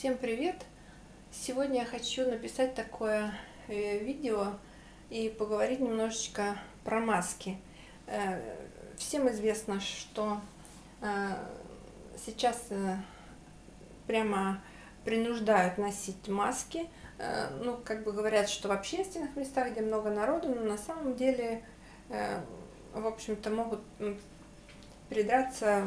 Всем привет! Сегодня я хочу написать такое э, видео и поговорить немножечко про маски. Э, всем известно, что э, сейчас прямо принуждают носить маски. Ну, как бы говорят, что в общественных местах, где много народу, но на самом деле, в общем-то, могут придраться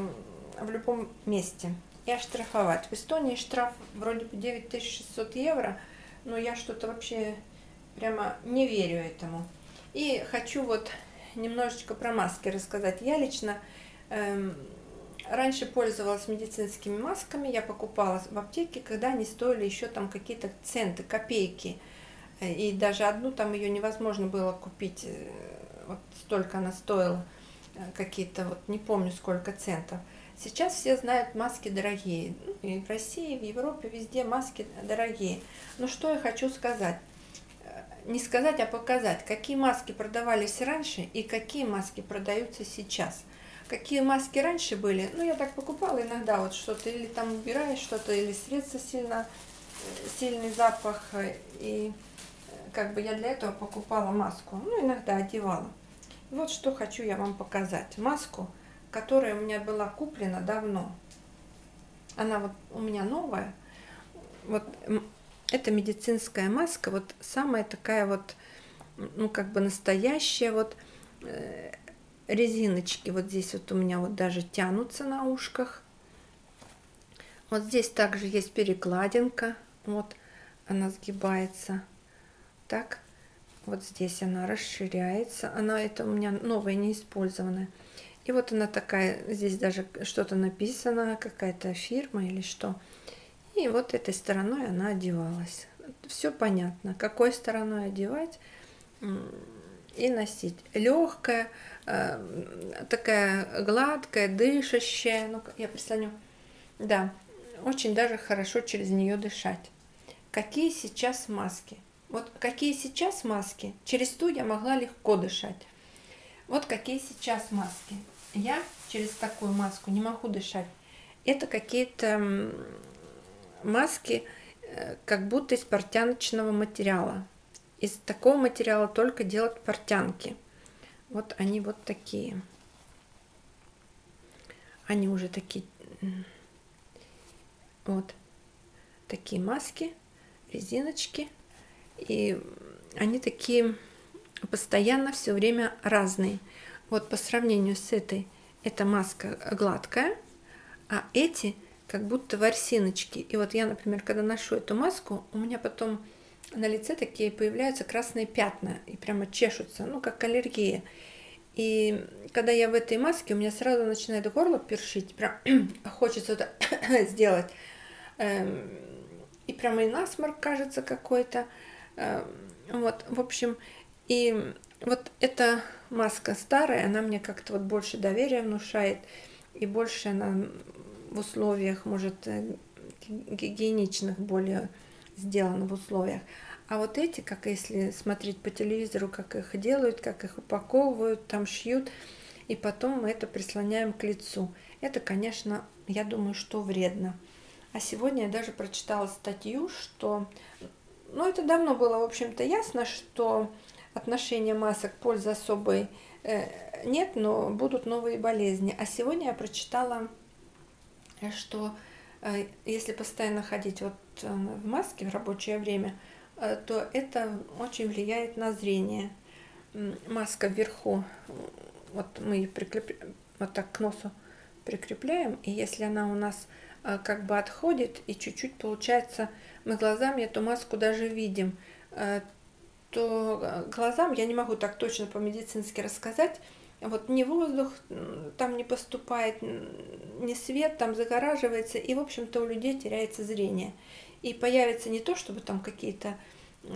в любом месте и оштрафовать. В Эстонии штраф вроде бы 9600 евро, но я что-то вообще прямо не верю этому. И хочу вот немножечко про маски рассказать. Я лично эм, раньше пользовалась медицинскими масками, я покупала в аптеке, когда они стоили еще там какие-то центы, копейки. И даже одну там ее невозможно было купить, э, вот столько она стоила, э, какие-то, вот не помню сколько центов. Сейчас все знают, маски дорогие. Ну, и в России, в Европе, везде маски дорогие. Но что я хочу сказать? Э, не сказать, а показать, какие маски продавались раньше и какие маски продаются сейчас. Какие маски раньше были, ну, я так покупала иногда вот что-то, или там убираешь что-то, или средство сильно, э, сильный запах, э, и как бы я для этого покупала маску, ну, иногда одевала. Вот что хочу я вам показать. Маску – которая у меня была куплена давно. Она вот у меня новая. Вот это медицинская маска, вот самая такая вот, ну как бы настоящая вот э, резиночки вот здесь вот у меня вот даже тянутся на ушках. Вот здесь также есть перекладинка, вот она сгибается. Так, вот здесь она расширяется. Она это у меня новая, неиспользованная. И вот она такая, здесь даже что-то написано, какая-то фирма или что. И вот этой стороной она одевалась. Все понятно, какой стороной одевать и носить. Легкая, э, такая гладкая, дышащая. Ну, я представлю. Да, очень даже хорошо через нее дышать. Какие сейчас маски? Вот какие сейчас маски? Через ту я могла легко дышать. Вот какие сейчас маски я через такую маску не могу дышать. Это какие-то маски, э, как будто из портяночного материала. Из такого материала только делать портянки. Вот они вот такие. Они уже такие, вот такие маски, резиночки. И они такие постоянно все время разные. Вот по сравнению с этой, эта маска гладкая, а эти как будто ворсиночки. И вот я, например, когда ношу эту маску, у меня потом на лице такие появляются красные пятна и прямо чешутся, ну, как аллергия. И когда я в этой маске, у меня сразу начинает горло першить, прям хочется это сделать. Эм, и прямо и насморк кажется какой-то. Эм, вот, в общем, и вот эта маска старая, она мне как-то вот больше доверия внушает, и больше она в условиях, может, э, гигиеничных более сделана в условиях. А вот эти, как если смотреть по телевизору, как их делают, как их упаковывают, там шьют, и потом мы это прислоняем к лицу. Это, конечно, я думаю, что вредно. А сегодня я даже прочитала статью, что... Ну, это давно было, в общем-то, ясно, что отношения масок пользы особой э, нет, но будут новые болезни. А сегодня я прочитала, что э, если постоянно ходить вот э, в маске в рабочее время, то это очень влияет на зрение. Маска вверху, вот мы ее прикрепляем, вот так к носу прикрепляем, и если она у нас как бы отходит, и чуть-чуть получается, мы глазами эту маску даже видим, то э, глазам я не могу так точно по-медицински рассказать. Вот ни воздух там не поступает, ни свет там загораживается, и, в общем-то, у людей теряется зрение. И появится не то, чтобы там какие-то э,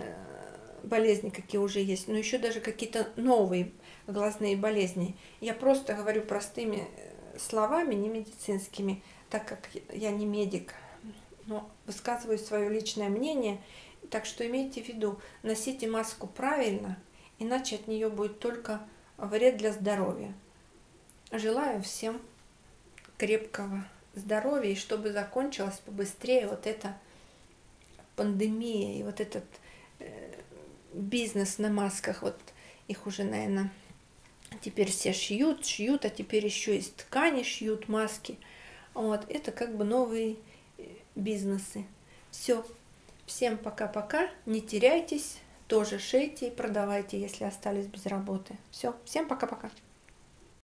болезни, какие уже есть, но еще даже какие-то новые глазные болезни. Я просто говорю простыми э, словами, не медицинскими, так как я не медик, но высказываю свое личное мнение – так что имейте в виду, носите маску правильно, иначе от нее будет только вред для здоровья. Желаю всем крепкого здоровья и чтобы закончилась побыстрее вот эта пандемия и вот этот бизнес на масках, вот их уже, наверное, теперь все шьют, шьют, а теперь еще из ткани шьют маски. Вот, это как бы новые бизнесы. Все. Всем пока-пока. Не теряйтесь. Тоже шейте и продавайте, если остались без работы. Все. Всем пока-пока.